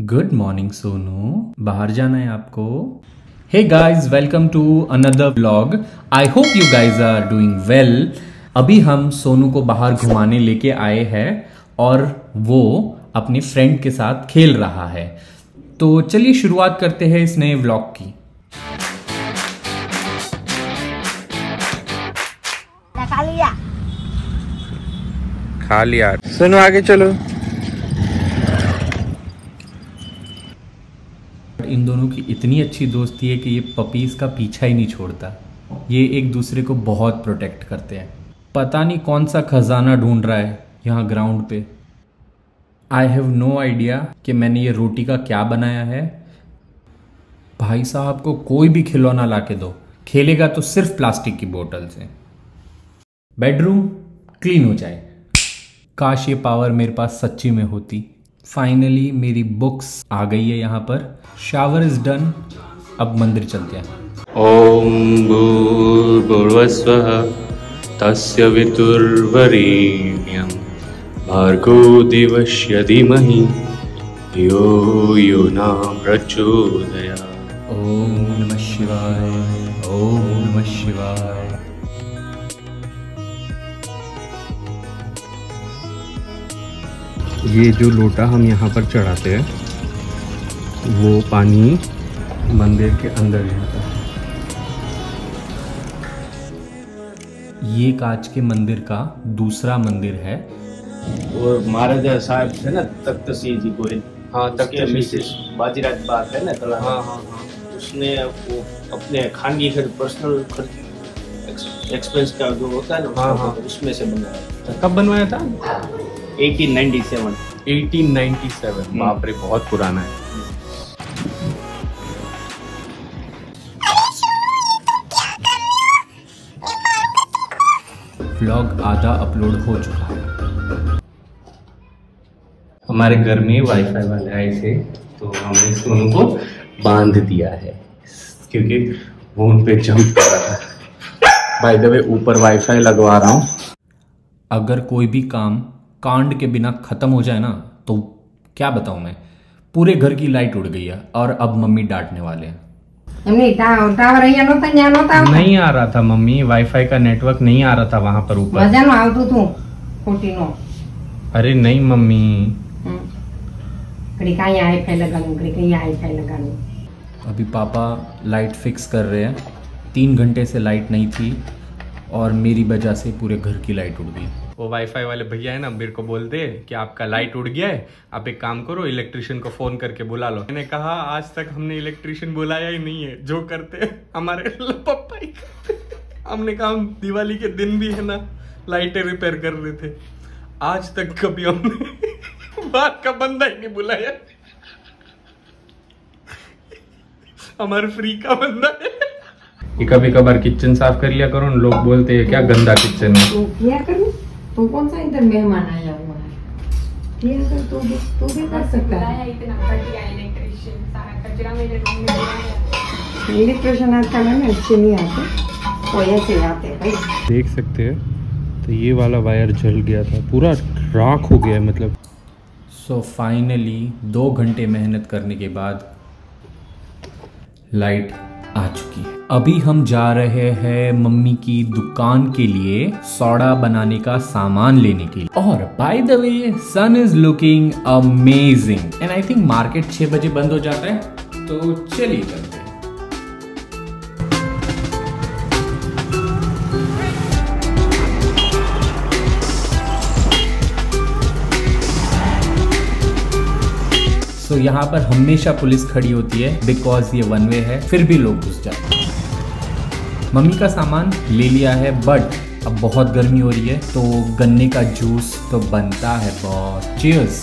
Good morning Sonu बाहर जाना है आपको। Hey guys welcome to another blog I hope you guys are doing well अभी हम सोनू को बाहर घुमाने लेके आए हैं और वो अपने फ्रेंड के साथ खेल रहा है। तो चलिए शुरुआत करते हैं इस नए व्लॉग की। खा लिया सुनो आगे चलो। इन दोनों की इतनी अच्छी दोस्ती है कि ये पपीज का पीछा ही नहीं छोड़ता। ये एक दूसरे को बहुत प्रोटेक्ट करते हैं। पता नहीं कौन सा खजाना ढूंढ रहा है यहाँ ग्राउंड पे। आई हैव नो आइडिया कि मैंने ये रोटी का क्या बनाया है। भाई साहब को कोई भी खिलौना ला के दो। खेलेगा तो सिर्फ़ प्लास्टिक की बोतल से बेडरूम क्लीन हो जाए। काश ये पावर मेरे पास सच्ची में होती। फाइनली मेरी बुक्स आ गई है यहाँ पर। शावर इज़ डन अब मंदिर चलते हैं। ॐ भूर्भुवस्वः तस्य भार्गो दिवस्य धीमहि यो यो न प्रचोदयात्। ओम नमः शिवाय ओम नमः शिवाय। ये जो लोटा हम यहाँ पर चढ़ाते हैं वो पानी मंदिर के अंदर जाता है। ये कांच के मंदिर का दूसरा मंदिर है। और महाराजा साहब है ना तख्त सिंह जी गोहिल हाँ उसके मिसेस बाजीराज बात है ना कला हाँ हाँ हाँ। उसने वो अपने खानगी खर्च पर्सनल खर्च एक्सपेंस का जो होता है ना हाँ, हाँ। उसमें से बनवाया कब बनवाया था? 1897 1897 बाप रे बहुत पुराना है। व्लॉग आधा अपलोड हो चुका है। हमारे घर में वाईफाई वाले आए थे तो हमने सोनू को बाँध दिया है। क्योंकि वो उन पे जंप कर रहा था। बाय द वे ऊपर वाईफाई लगवा रहा हूँ। अगर कोई भी काम कांड के बिना ख़त्म हो जाए ना तो क्या बताऊ मैं? पूरे घर की लाइट उड़ गई है और अब मम्मी डांटने वाले हैं। नहीं आ रहा था मम्मी वाईफाई का नेटवर्क नहीं आ रहा था वहाँ पर ऊपर। अरे नहीं मम्मी। अभी पापा लाइट फिक्स कर रहे हैं। तीन घंटे से लाइट नहीं थी और मेरी वजह से पूरे घर की लाइट उड़ गई। वो वाईफाई वाले भैया है ना मेरे को बोलते हैं कि आपका लाइट उड़ गया है आप एक काम करो इलेक्ट्रिशियन को फ़ोन करके बुला लो। मैंने कहा आज तक हमने इलेक्ट्रिशियन बुलाया ही नहीं है जो करते हमारे पप्पा ही करते हमने कहा हम दिवाली के दिन भी है ना लाइटें रिपेयर कर रहे थे आज तक कभी हमने बात का बंदा ही नहीं बुलाया। हमारे फ्री का बंदा है। ये कभी कभार किचन साफ़ कर लिया करो लोग बोलते हैं क्या गंदा किचन है? तू तू कौन सा इधर मेहमान आया हुआ है? किया कर तू भी तू भी कर सकता है। इतना बढ़िया इलेक्ट्रिशियन सारा कचरा मेरे रूम में गिरा है। इलेक्ट्रिशियन आजकल है ना अच्छे नहीं आते वो ऐसे आते भाई। देख सकते हैं तो ये वाला वायर जल गया था पूरा राख हो गया है मतलब। सो फाइनली दो घंटे मेहनत करने के बाद लाइट आ चुकी है। अभी हम जा रहे हैं मम्मी की दुकान के लिए सोडा बनाने का सामान लेने के लिए। और by the way sun is looking amazing and I think market छह बजे बंद हो जाता है तो चलिए चलते सो यहाँ पर हमेशा पुलिस खड़ी होती है बिकॉज़ ये वन वे है, फिर भी लोग घुस जाते हैं। मम्मी का सामान ले लिया है बट अब बहुत गर्मी हो रही है तो गन्ने का जूस तो बनता है बहुत। चीयर्स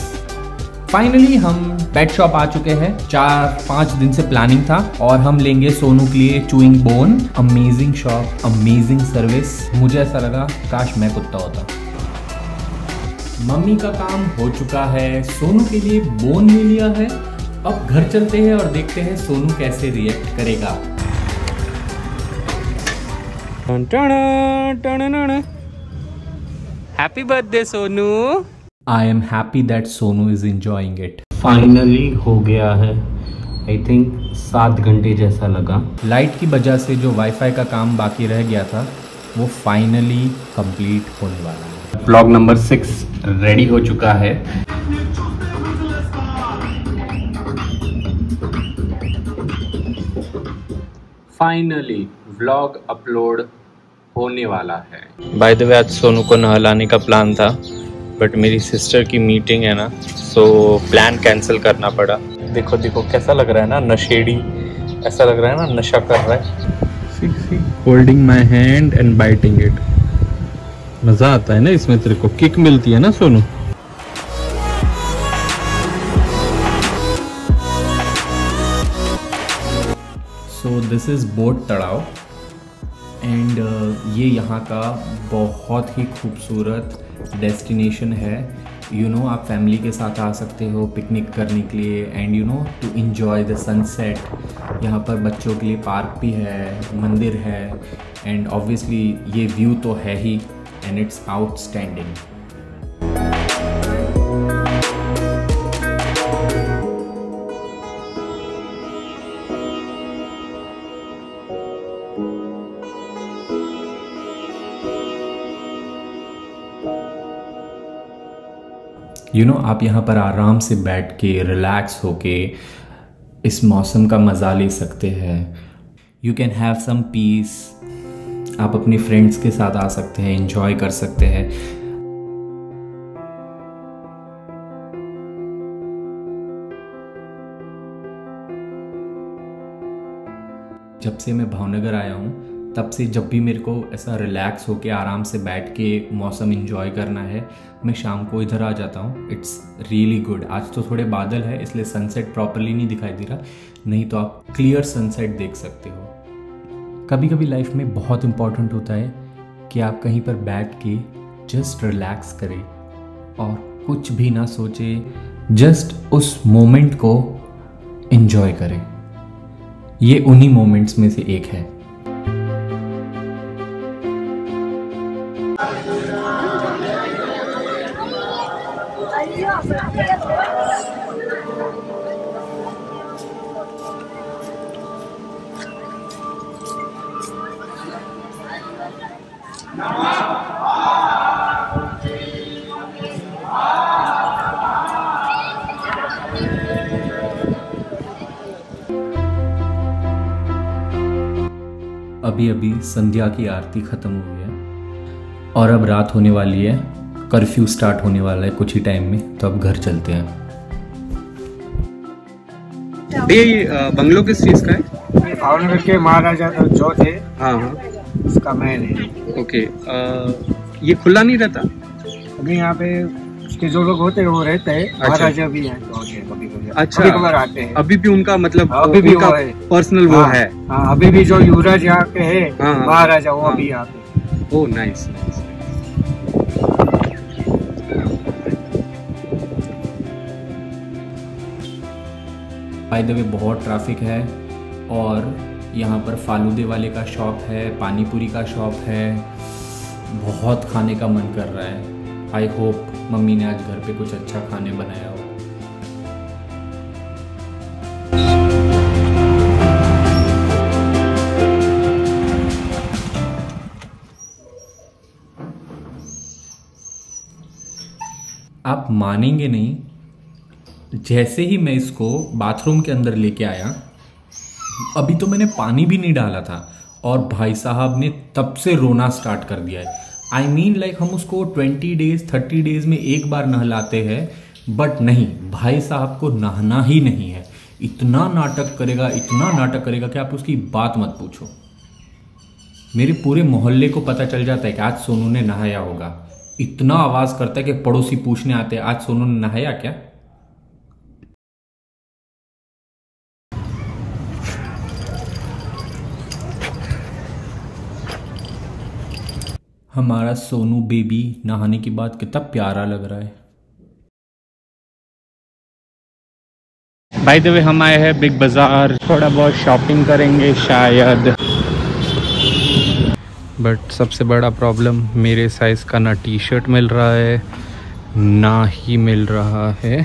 फाइनली हम पेट शॉप आ चुके हैं। चार, पाँच दिन से प्लानिंग था, और हम लेंगे सोनू के लिए chewing bone amazing shop amazing service मुझे ऐसा लगा, काश मैं कुत्ता होता। मम्मी का काम हो चुका है सोनू के लिए बोन ले लिया है। अब घर चलते हैं और देखते हैं सोनू कैसे रिएक्ट करेगा। Happy birthday Sonu. I am happy that Sonu is enjoying it finally हो गया है। आई थिंक सात घंटे जैसा लगा। लाइट की वजह से जो वाईफाई का काम बाकी रह गया था वो फाइनली कंप्लीट होने वाला है। ब्लॉग नंबर सिक्स रेडी हो चुका है। फाइनली व्लॉग अपलोड होने वाला है। बाय द वे आज सोनू को नहलाने का प्लान था बट मेरी सिस्टर की मीटिंग है ना सो प्लान कैंसिल करना पड़ा। देखो देखो कैसा लग रहा है ना नशेड़ी ऐसा लग रहा है ना नशा कर रहा है। Holding my hand and biting it मज़ा आता है ना इसमें तेरे को। किक मिलती है ना Sonu? So this is boat तड़ाव and ये यहाँ का बहुत ही खूबसूरत डेस्टिनेशन है। यू you नो know, आप फैमिली के साथ आ सकते हो पिकनिक करने के लिए and you know to enjoy the sunset यहाँ पर बच्चों के लिए पार्क भी है मंदिर है एंड ऑब्वियसली ये व्यू तो है ही। And it's outstanding you you know know, आप यहाँ पर आराम से बैठ के रिलैक्स होके इस मौसम का मज़ा ले सकते हैं। You can have some peace आप अपने फ्रेंड्स के साथ आ सकते हैं इंजॉय कर सकते हैं। जब से मैं भावनगर आया हूँ, तब से जब भी मेरे को ऐसा रिलैक्स होके आराम से बैठ के मौसम इंजॉय करना है, मैं शाम को इधर आ जाता हूँ। इट्स रियली गुड आज तो थोड़े बादल है, इसलिए सनसेट प्रॉपरली नहीं दिखाई दे रहा। नहीं तो आप क्लियर सनसेट देख सकते हो। कभी कभी लाइफ में बहुत इंपॉर्टेंट होता है कि आप कहीं पर बैठ के जस्ट रिलैक्स करें और कुछ भी ना सोचे जस्ट उस मोमेंट को इन्जॉय करें। ये उन्हीं मोमेंट्स में से एक है। अभी अभी संध्या की आरती खत्म हुई है और अब रात होने वाली है। कर्फ्यू स्टार्ट होने वाला है कुछ ही टाइम में तो अब घर चलते हैं। ये बंगलो किस चीज़ का है? भावनगर के महाराजा जो थे हाँ हाँ। उसका मैन है। ओके आ, ये खुला नहीं रहता? अभी यहाँ पे उसके जो लोग होते हैं वो रहते हैं। महाराजा भी हैं तो होते हैं कभी कभी अच्छा। कभी कभार आते हैं। अभी भी उनका मतलब हाँ, अभी भी उनका पर्सनल वो हाँ, है। हाँ अभी भी जो युवराज यहाँ के है। महाराजा वो। अभी यहाँ पे ओ nice nice by the way बहुत ट्रैफ़िक है और यहाँ पर फालूदे वाले का शॉप है, पानीपुरी का शॉप है। बहुत खाने का मन कर रहा है। आई होप मम्मी ने आज घर पे कुछ अच्छा खाने बनाया हो। आप मानेंगे नहीं, जैसे ही मैं इसको बाथरूम के अंदर लेके आया अभी तो मैंने पानी भी नहीं डाला था और भाई साहब ने तब से रोना स्टार्ट कर दिया है। आई मीन लाइक हम उसको ट्वेंटी डेज़ थर्टी डेज़ में एक बार नहलाते हैं बट नहीं, भाई साहब को नहाना ही नहीं है। इतना नाटक करेगा, इतना नाटक करेगा कि आप उसकी बात मत पूछो। मेरे पूरे मोहल्ले को पता चल जाता है कि आज सोनू ने नहाया होगा। इतना आवाज़ करता है कि पड़ोसी पूछने आते हैं, आज सोनू ने नहाया क्या? हमारा सोनू बेबी नहाने के बाद कितना प्यारा लग रहा है। भाई देवे हम आए हैं बिग बाज़ार थोड़ा बहुत शॉपिंग करेंगे शायद। बट सबसे बड़ा प्रॉब्लम मेरे साइज़ का ना टी शर्ट मिल रहा है, ना ही मिल रहा है।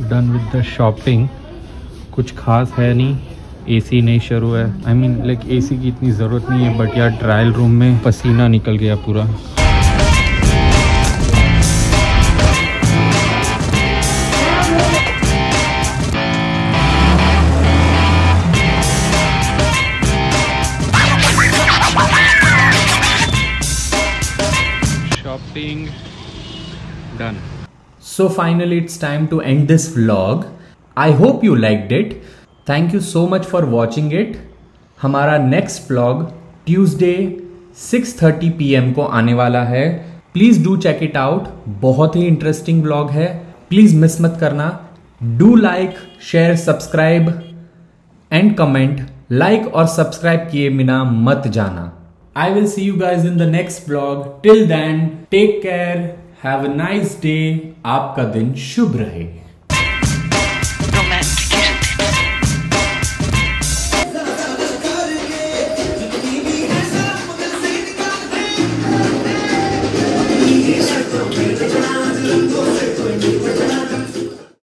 डन विद द शॉपिंग कुछ खास है नहीं। एसी नहीं शुरू है आई मीन लाइक एसी की इतनी ज़रूरत नहीं है बट यार ट्रायल रूम में पसीना निकल गया पूरा shopping done So finally, it's time to end this vlog. I hope you liked it. Thank you so much for watching it हमारा नेक्स्ट vlog Tuesday 6:30 pm को आने वाला है। Please do check it out बहुत ही interesting blog है। Please miss मत करना। Do like share subscribe and comment like और सब्सक्राइब किए बिना मत जाना। I will see you guys in the next blog till then take care have a nice day आपका दिन शुभ रहे।